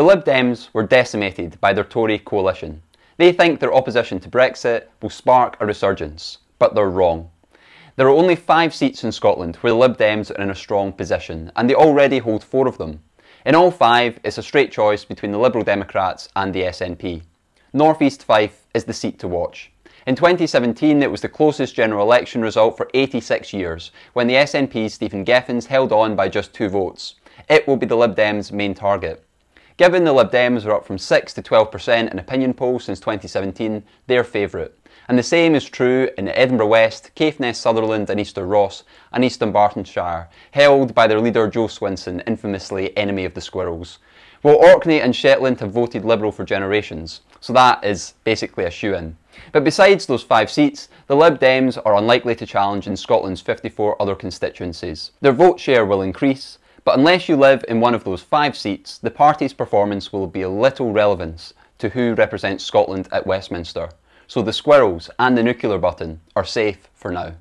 The Lib Dems were decimated by their Tory coalition. They think their opposition to Brexit will spark a resurgence, but they're wrong. There are only five seats in Scotland where the Lib Dems are in a strong position, and they already hold four of them. In all five, it's a straight choice between the Liberal Democrats and the SNP. North East Fife is the seat to watch. In 2017, it was the closest general election result for 86 years, when the SNP's Stephen Gethins held on by just two votes. It will be the Lib Dems' main target. Given the Lib Dems are up from 6 to 12% in opinion polls since 2017, they're favourite. And the same is true in Edinburgh West, Caithness Sutherland and Easter Ross, and East Dunbartonshire, held by their leader Jo Swinson, infamously enemy of the squirrels. Well, Orkney and Shetland have voted Liberal for generations, so that is basically a shoe-in. But besides those five seats, the Lib Dems are unlikely to challenge in Scotland's 54 other constituencies. Their vote share will increase, but unless you live in one of those five seats, the party's performance will be of little relevance to who represents Scotland at Westminster. So the squirrels and the nuclear button are safe for now.